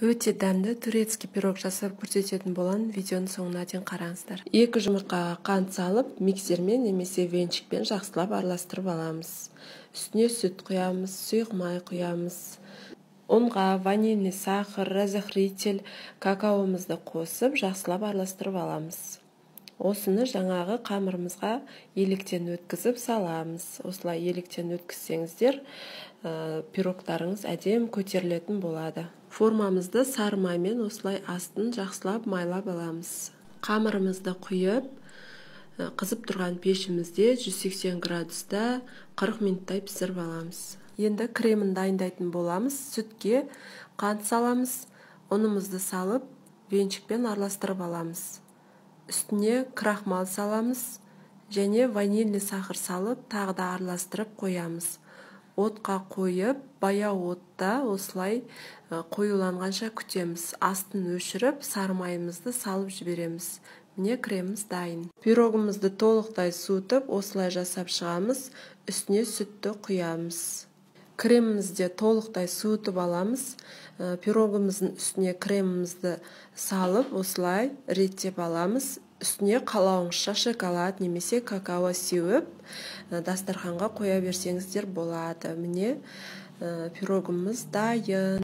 өте дәмді турецкий пирог жасап көрсететін боламын видеоның соңына дейін қараңыздар. Екі жұмыртқаға қант салып миксермен немесе венчикпен жақсылап араластырып аламыз. Үстіне сүт құямыз сұйық май құямыз. Ұнға ванильный сахар разохритель какаомызды қосып жақсылап араластырып аламыз. Осыны жаңағы қамырымызға електен өткізіп саламыз. Осылай електен өткізсеңіздер ә, пирогтарыңыз әдем көтерілетін болады. Формамызды сары маймен осылай астын жақсылап майлап аламыз. Қамырымызды құйып қызып тұрған пешімізде 180 градуста 40 минуттай пісіріп аламыз. Енді кремін дайындайтын боламыз сүтке қант саламыз ұнымызды салып венчикпен араластырып аламыз. Үстіне крахмал саламыз және ванильный сахар салып тағы да араластырып қоямыз. Отқа қойып баяу отта осылай қоюланғанша күтеміз. Астын өшіріп сары майымызды салып жібереміз. Міне креміміз дайын. Пирогымызды толықтай суытып осылай жасап шығамыз. Үстіне сүтті құямыз. Кремімізде толықтай суытып аламыз. Ә, пирогымыздың үстіне кремімізді салып осылай реттеп аламыз. Үстіне қалауыңызша шоколад немесе какао сеуіп ә, дастарханға қоя берсеңіздер болады. Міне ә, пирогымыз дайын.